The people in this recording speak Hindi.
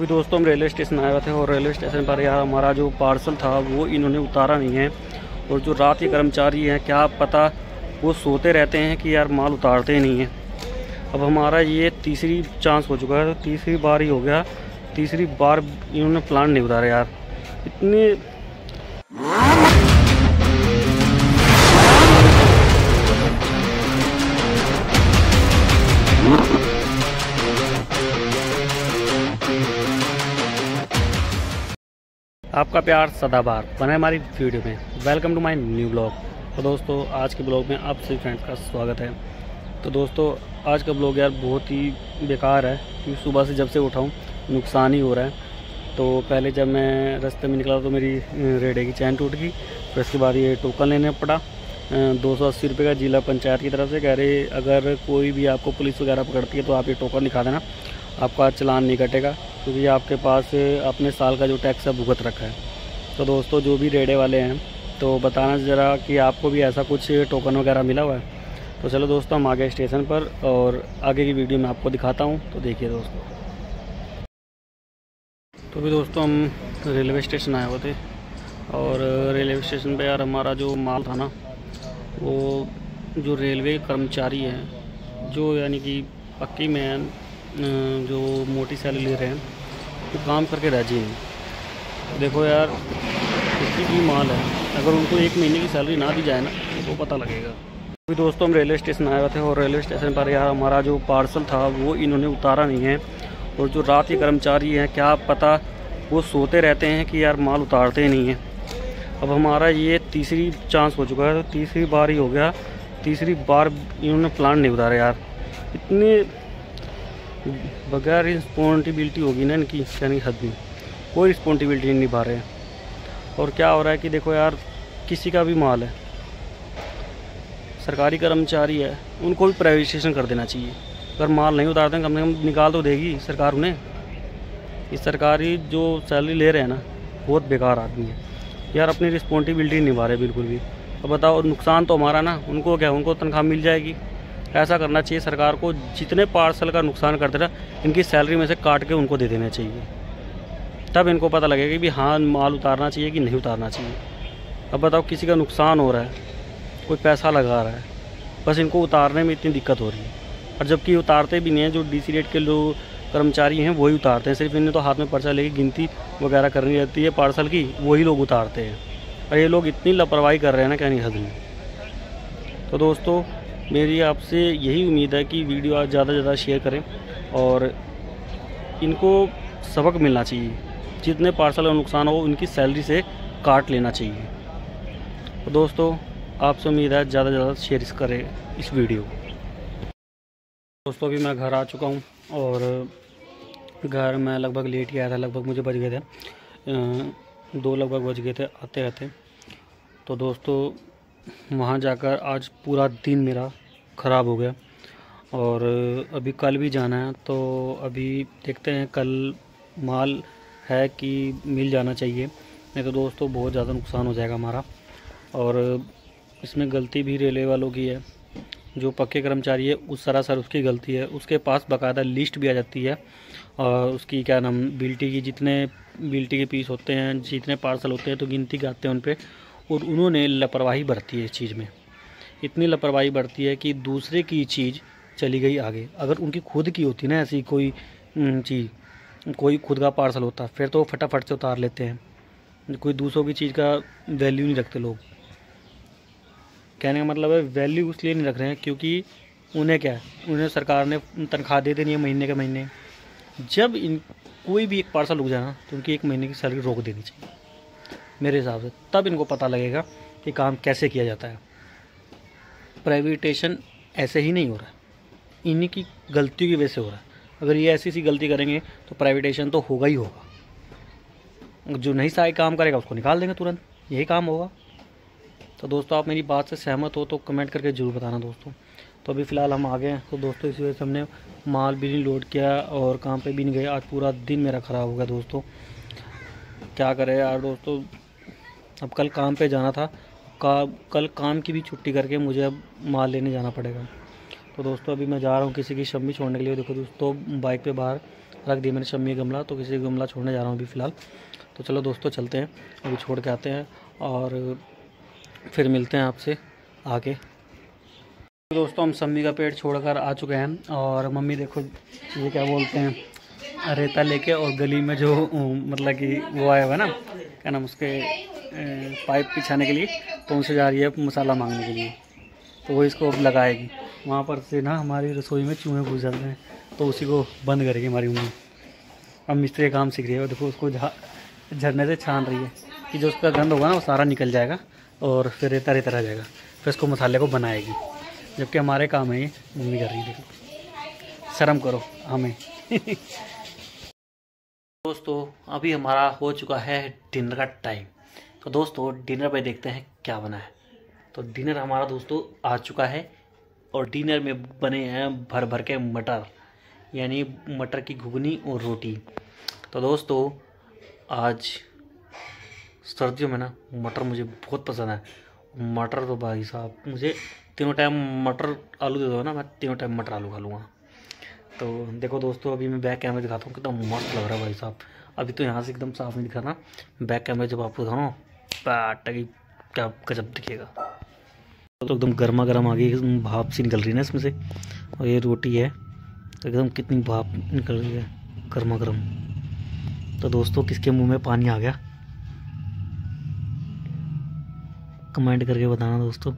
अभी दोस्तों हम रेलवे स्टेशन आए हुए थे और रेलवे स्टेशन पर यार हमारा जो पार्सल था, वो इन्होंने उतारा नहीं है। और जो रात के कर्मचारी हैं, क्या पता वो सोते रहते हैं कि यार माल उतारते ही नहीं हैं। अब हमारा ये तीसरी चांस हो चुका है, तीसरी बार ही हो गया। तीसरी बार इन्होंने प्लान नहीं उतारा यार। इतने आपका प्यार सदाबार बने हमारी वीडियो में। Welcome to my new blog तो दोस्तों, आज के ब्लॉग में आप सभी फ्रेंड्स का स्वागत है। तो दोस्तों, आज का ब्लॉग यार बहुत ही बेकार है, क्योंकि सुबह से जब से उठाऊँ नुकसान ही हो रहा है। तो पहले जब मैं रास्ते में निकला तो मेरी रेडे की चैन टूट गई। फिर उसके बाद ये टोकन लेने पड़ा। दो सौ अस्सी रुपये का जिला पंचायत की तरफ़ से। कह रहे, अगर कोई भी आपको पुलिस वगैरह पकड़ती है तो आप ये टोकन दिखा देना। आपका चलान नहीं कटेगा। क्योंकि आपके पास अपने साल का जो टैक्स है, भुगत रखा है। तो दोस्तों, जो भी रेडे वाले हैं तो बताना ज़रा कि आपको भी ऐसा कुछ टोकन वगैरह मिला हुआ है? तो चलो दोस्तों, हम आगे स्टेशन पर और आगे की वीडियो में आपको दिखाता हूँ। तो देखिए दोस्तों। तो भी दोस्तों, हम रेलवे स्टेशन आए हुए थे। और रेलवे स्टेशन पे यार हमारा जो माल था ना, वो जो रेलवे कर्मचारी हैं, जो यानी कि पक्की में जो मोटी सैलरी ले रहे हैं, वो तो काम करके राज़ी नहीं देखो यार, कितनी भी माल है, अगर उनको एक महीने की सैलरी ना दी जाए ना तो पता लगेगा। अभी दोस्तों, हम रेलवे स्टेशन आए हुए थे और रेलवे स्टेशन पर यार हमारा जो पार्सल था, वो इन्होंने उतारा नहीं है। और जो रात के कर्मचारी हैं, क्या पता वो सोते रहते हैं कि यार माल उतारते ही नहीं हैं। अब हमारा ये तीसरी चांस हो चुका है तो तीसरी बार ही हो गया। तीसरी बार इन्होंने प्लान नहीं उतारा यार। इतने बगैर रिस्पॉन्सिबिलिटी होगी ना इनकी, यानी हद में कोई रिस्पॉन्सिबिलिटी नहीं निभा रहे हैं। और क्या हो रहा है कि देखो यार, किसी का भी माल है, सरकारी कर्मचारी है, उनको भी प्राइवेटाइजेशन कर देना चाहिए। अगर माल नहीं उतारते हैं, कम से कम निकाल तो देगी सरकार उन्हें। इस सरकारी जो सैलरी ले रहे हैं ना, बहुत बेकार आदमी है। यार, अपनी रिस्पॉन्सिबिलिटी निभा रहे बिल्कुल भी। अब बताओ, नुकसान तो हमारा ना, उनको क्या, उनको तनख्वाह मिल जाएगी? ऐसा करना चाहिए, सरकार को जितने पार्सल का नुकसान करते रहा, इनकी सैलरी में से काट के उनको दे देना चाहिए। तब इनको पता लगेगा कि भी हाँ माल उतारना चाहिए कि नहीं उतारना चाहिए। अब बताओ, किसी का नुकसान हो रहा है, कोई पैसा लगा रहा है, बस इनको उतारने में इतनी दिक्कत हो रही है। और जबकि उतारते भी नहीं हैं, जो डी सी रेट के लोग कर्मचारी हैं, वही उतारते हैं। सिर्फ़ इन्हें तो हाथ में पर्चा लेके गिनती वगैरह करनी रहती है पार्सल की, वही लोग उतारते हैं। और ये लोग इतनी लापरवाही कर रहे हैं ना क्या नहीं हद में। तो दोस्तों मेरी आपसे यही उम्मीद है कि वीडियो आज ज़्यादा से ज़्यादा शेयर करें और इनको सबक मिलना चाहिए। जितने पार्सल का नुकसान हो, उनकी सैलरी से काट लेना चाहिए। तो दोस्तों, आपसे उम्मीद है ज़्यादा से ज़्यादा शेयर करें इस वीडियो दोस्तों, अभी मैं घर आ चुका हूँ और घर मैं लगभग लेट ही आया था, लगभग मुझे बज गए थे दो लगभग बज गए थे आते आते तो दोस्तों वहाँ जाकर आज पूरा दिन मेरा ख़राब हो गया। और अभी कल भी जाना है तो अभी देखते हैं कल माल है कि मिल जाना चाहिए। नहीं तो दोस्तों, बहुत ज़्यादा नुकसान हो जाएगा हमारा। और इसमें गलती भी रेलवे वालों की है। जो पक्के कर्मचारी है, उस सरासर उसकी गलती है। उसके पास बाकायदा लिस्ट भी आ जाती है। और उसकी क्या नाम, बिल्टी की जितने, बिल्टी के पीस होते हैं, जितने पार्सल होते हैं तो गिनती करते हैं उन पर और उन्होंने लापरवाही बरती है इस चीज़ में। इतनी लापरवाही बरती है कि दूसरे की चीज़ चली गई आगे। अगर उनकी खुद की होती ना ऐसी कोई चीज़, कोई खुद का पार्सल होता, फिर तो फटाफट से उतार लेते हैं। कोई दूसरों की चीज़ का वैल्यू नहीं रखते लोग। कहने का मतलब है वैल्यू इसलिए नहीं रख रहे हैं क्योंकि उन्हें क्या है? उन्हें सरकार ने तनख्वाह दे देनी है महीने के महीने। जब इन, कोई भी एक पार्सल रुक जाए ना तो उनकी एक महीने की सैलरी रोक देनी चाहिए। मेरे हिसाब से। तब इनको पता लगेगा कि काम कैसे किया जाता है। प्राइवेटेशन ऐसे ही नहीं हो रहा इन्हीं की गलतियों की वजह से हो रहा है। अगर ये ऐसी सी गलती करेंगे तो प्राइवेटेशन तो होगा ही होगा। जो नहीं सही काम करेगा, उसको निकाल देंगे तुरंत। यही काम होगा। तो दोस्तों, आप मेरी बात से सहमत हो तो कमेंट करके ज़रूर बताना दोस्तों। तो अभी फ़िलहाल हम आ गए हैं। तो दोस्तों, इसी वजह से हमने माल भी नहीं लोड किया और काम पे भी नहीं गए आज पूरा दिन मेरा ख़राब हो गया दोस्तों। क्या करें यार दोस्तों? अब कल काम पे जाना था। का, कल काम की भी छुट्टी करके मुझे अब माल लेने जाना पड़ेगा। तो दोस्तों, अभी मैं जा रहा हूँ किसी की शम्मी छोड़ने के लिए। देखो दोस्तों, बाइक पे बाहर रख दिया मैंने शम्मी गमला तो किसी गमला छोड़ने जा रहा हूँ अभी फ़िलहाल। तो चलो दोस्तों, चलते हैं। अभी छोड़ के आते हैं और फिर मिलते हैं आपसे आगे। दोस्तों, हम सम्मी का पेड़ छोड़कर आ चुके हैं और मम्मी देखो, ये क्या बोलते हैं, रेता लेके और गली में जो मतलब कि वो आया हुआ है ना, क्या नाम उसके पाइप बिछाने के लिए तो उनसे जा रही है मसाला मांगने के लिए। तो वो इसको अब लगाएगी। वहाँ पर से ना हमारी रसोई में चूहे घुस जाते हैं तो उसी को बंद करेगी हमारी मम्मी। अब मिस्त्री काम सीख रही है। देखो, उसको झरने से छान रही है कि जो उसका गंद होगा ना, वो सारा निकल जाएगा और फिर रेता रेता रह जाएगा। फिर उसको मसाले को बनाएगी। जबकि हमारे काम है ये। मम्मी कर रही है, देखो। शर्म करो, हमें। दोस्तों, अभी हमारा हो चुका है डिनर का टाइम। तो दोस्तों डिनर पे देखते हैं क्या बना है। तो डिनर हमारा दोस्तों आ चुका है और डिनर में बने हैं भर भर के मटर, यानी मटर की घुगनी और रोटी। तो दोस्तों, आज सर्दियों में ना मटर मुझे बहुत पसंद है। मटर तो भाई साहब, मुझे तीनों टाइम मटर आलू दे दो ना, मैं तीनों टाइम मटर आलू खा लूँगा। तो देखो दोस्तों, अभी मैं बैक कैमरे दिखाता हूँ, कितना मस्त लग रहा है भाई साहब। अभी तो यहाँ से एकदम साफ़ नहीं दिखा रहा बैक कैमरे जब आपको दिखाऊँ टगी क्या गजब दिखेगा। तो एकदम गर्मा गर्म आ गई एकदम भाप सी निकल रही है ना इसमें से। और ये रोटी है तो एकदम कितनी भाप निकल रही है गर्मा गर्म तो दोस्तों, किसके मुँह में पानी आ गया? कमेंट करके बताना दोस्तों।